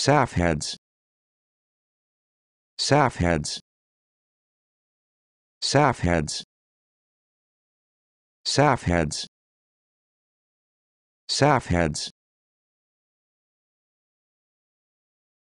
Saf heads. Saf heads. Saf heads. Saf heads. Saf heads.